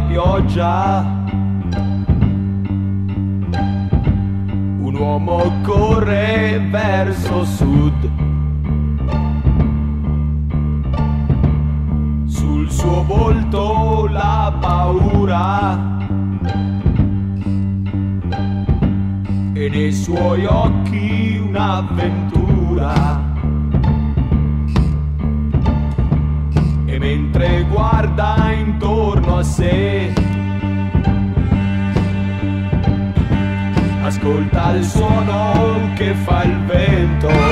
pioggia. Un uomo corre verso sud. Sul suo volto la paura. E nei suoi occhi un'avventura. E mentre guarda sé, ascolta il suono che fa il vento.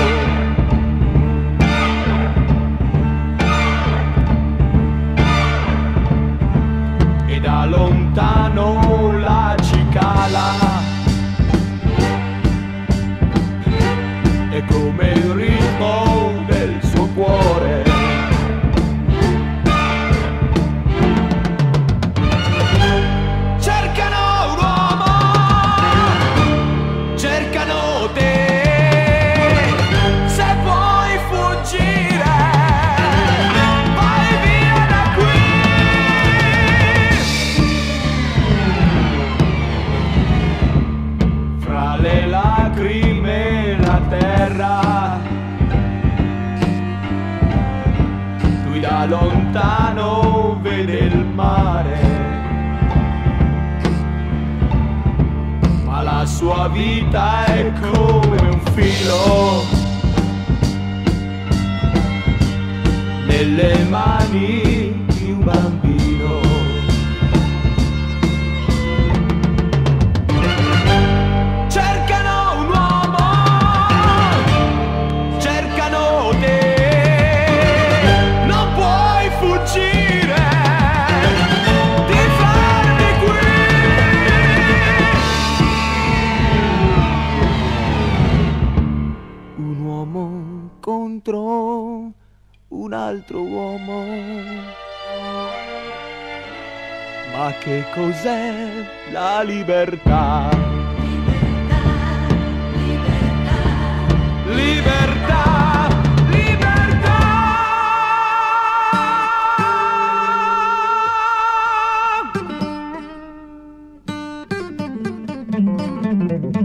Da lontano vede il mare. ma la sua vita è come un filo nelle mani di un bambino. dentro un altro uomo. Ma che cos'è la libertà? Libertà, libertà. Libertà.